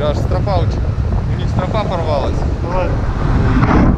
Да, аж стропа у них стропа порвалась. Ладно.